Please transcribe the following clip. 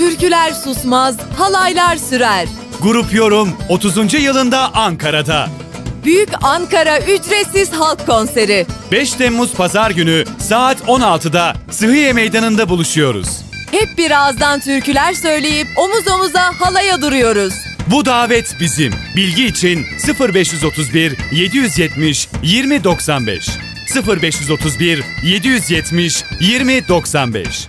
Türküler susmaz, halaylar sürer. Grup Yorum 30. yılında Ankara'da. Büyük Ankara ücretsiz halk konseri. 5 Temmuz Pazar günü saat 16'da Sıhhiye Meydanı'nda buluşuyoruz. Hep bir ağızdan türküler söyleyip omuz omuza halaya duruyoruz. Bu davet bizim. Bilgi için 0531 770 2095 0531 770 2095